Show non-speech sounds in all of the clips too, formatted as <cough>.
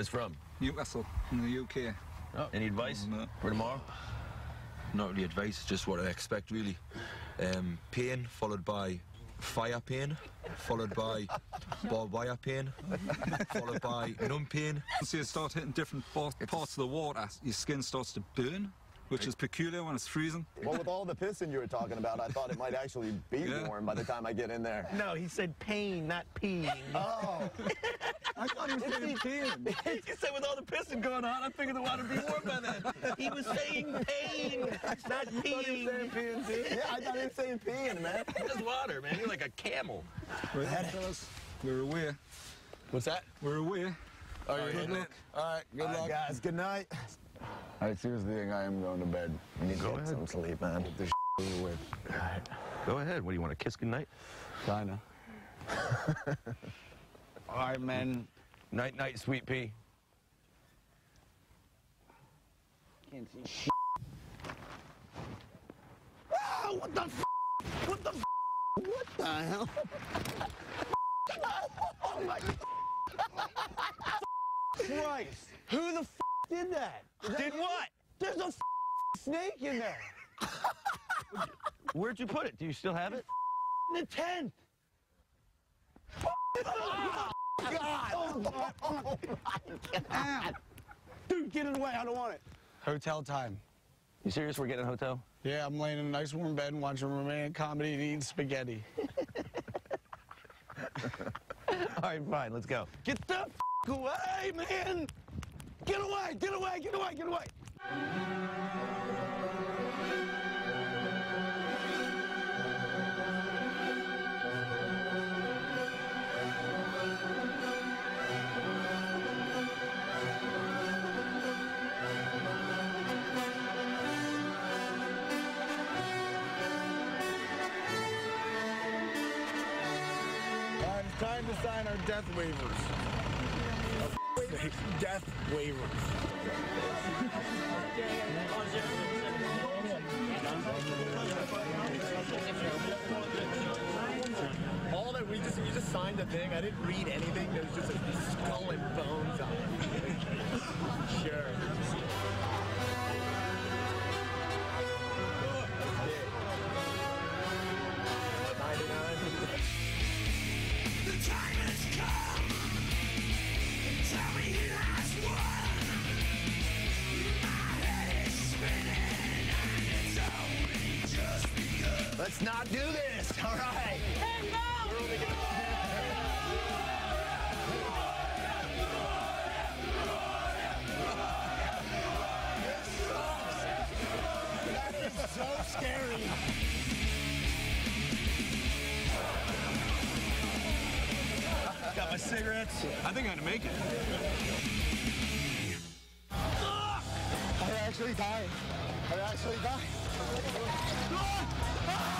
guys from? Newcastle in the UK. Oh, any advice No. for tomorrow? Not really advice, just what I expect really. Um, pain followed by fire pain, followed by <laughs> barbed wire pain, followed by numb pain. Once you start hitting different parts of the water, your skin starts to burn, which is peculiar when it's freezing. Well, with all the pissing you were talking about, I thought it might actually be Yeah. warm by the time I get in there. No, he said pain, not peeing. Oh, <laughs> I thought he was saying <laughs> pain. he said with all the pissing going on, I figured the water would be warm by then. He was saying pain, <laughs> not peeing. yeah, I thought he was saying peeing, man. <laughs> Just water, man. You're like a camel. Right, fellas, we're away. What's that? We're away. Oh, you're Good it? luck. All right, good luck. guys. Good night. I seriously think I am going to bed. I need to Go get ahead. some sleep, man. Get this over with. All right. Go ahead. What do you want? A kiss goodnight? Kinda. All right, man. Night, night, sweet pea. Can't see shit. Ah, what the f? What the f? What the hell? <laughs> oh my Christ! Who the f did that? That Did you? what? There's a f snake in there. <laughs> Where'd you put it? Do you still have it? In the tent. <laughs> God! Oh my, oh my God! Dude, get it away! I don't want it. Hotel time. You serious? We're getting a hotel? Yeah, I'm laying in a nice warm bed and watching a romantic comedy and eating spaghetti. <laughs> All right, fine. Let's go. Get the f away, man! Get away! Get away! Get away! Get away! Time to sign our death waivers. <laughs> Death waivers. All that we just, you just signed a thing. I didn't read anything. There was just a skull and bones Let's not do this. <laughs> All right. That is so scary. Got my cigarettes. I think I'm gonna make it. I actually died. I actually died. And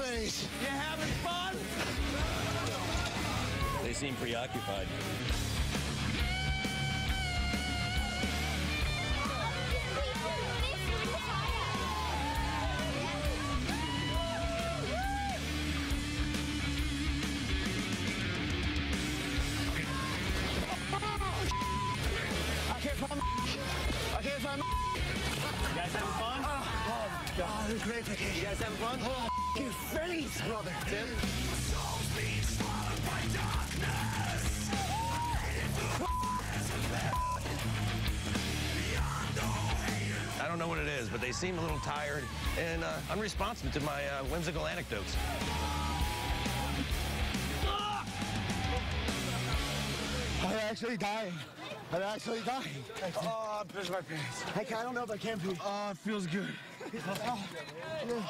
face. You having fun? They seem preoccupied. I can't find I You guys having fun? Oh, God, oh, this is great vacation. You guys having fun? Oh, your face, brother. Tim? I don't know what it is, but they seem a little tired and uh, unresponsive to my uh, whimsical anecdotes. I'm actually dying. I'm actually dying. Oh, I'm pissing my pants. I, I don't know if I can pee. Oh, it feels good. Oh,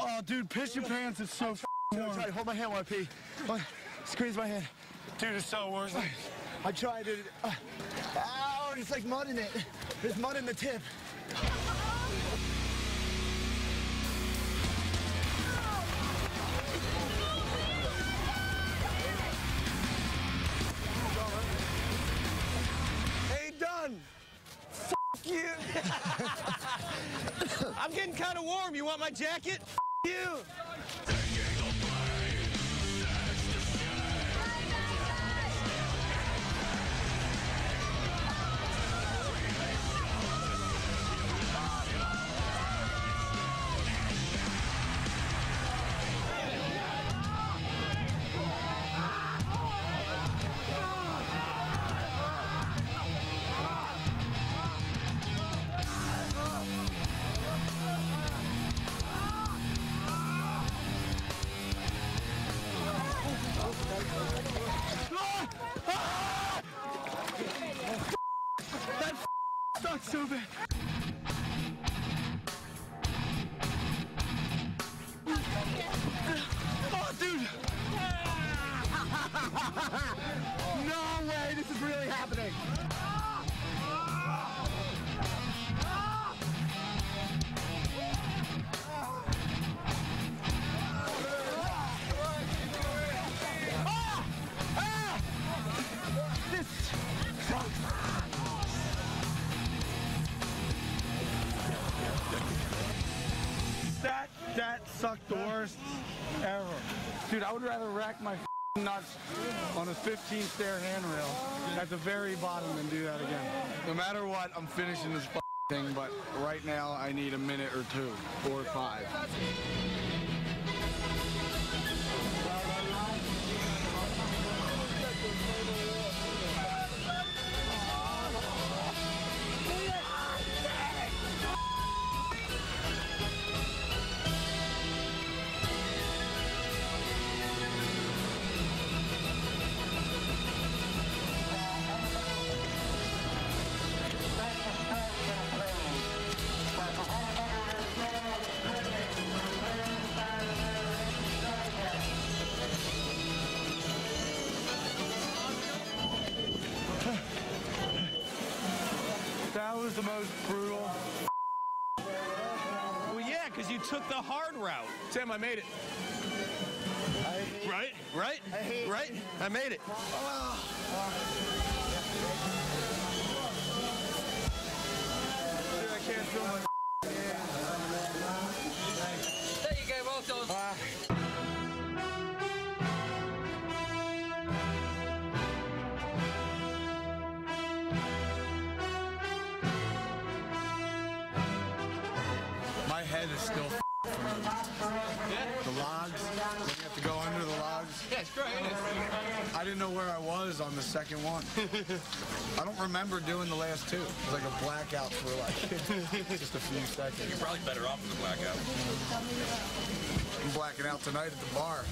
oh dude, piss your pants. It's so <laughs> warm. Try to hold my hand while I pee. Oh, squeeze my hand. Dude, it's so worse. I, I tried it. Uh, ow, it's like mud in it. There's mud in the tip. Kind of warm. You want my jacket? F you. So bad. The worst ever. Dude, I would rather rack my nuts on a 15 stair handrail at the very bottom than do that again. No matter what, I'm finishing this thing, but right now I need a minute or two or five. Was the most brutal. Well, yeah, because you took the hard route. Tim, I made it. Right? Right? right? I made it. Dude, is still from the logs. When you have to go under the logs. Yeah, it's great, it? I didn't know where I was on the second one. I don't remember doing the last two. It was like a blackout for like just a few seconds. You're probably better off with the blackout. I'm blacking out tonight at the bar.